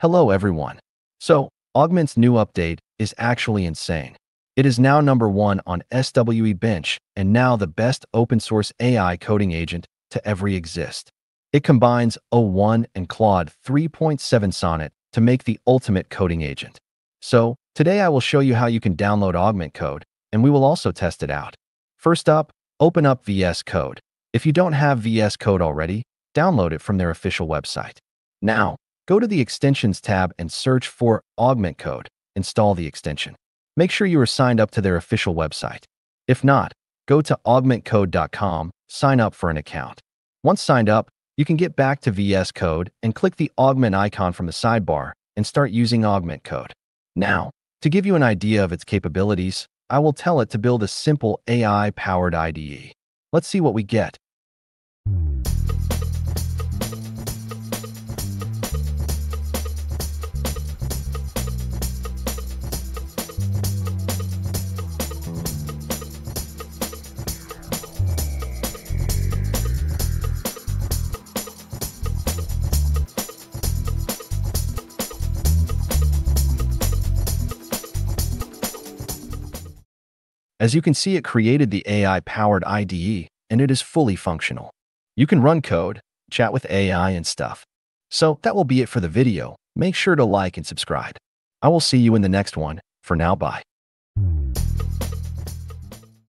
Hello everyone. So, Augment's new update is actually insane. It is now number one on SWE Bench and now the best open source AI coding agent to ever exist. It combines O1 and Claude 3.7 Sonnet to make the ultimate coding agent. So, today I will show you how you can download Augment Code, and we will also test it out. First up, open up VS Code. If you don't have VS Code already, download it from their official website. Now, go to the Extensions tab and search for Augment Code. Install the extension. Make sure you are signed up to their official website. If not, go to augmentcode.com, sign up for an account. Once signed up, you can get back to VS Code and click the Augment icon from the sidebar and start using Augment Code. Now, to give you an idea of its capabilities, I will tell it to build a simple AI-powered IDE. Let's see what we get. As you can see, it created the AI-powered IDE, and it is fully functional. You can run code, chat with AI and stuff. So that will be it for the video. Make sure to like and subscribe. I will see you in the next one. For now, bye.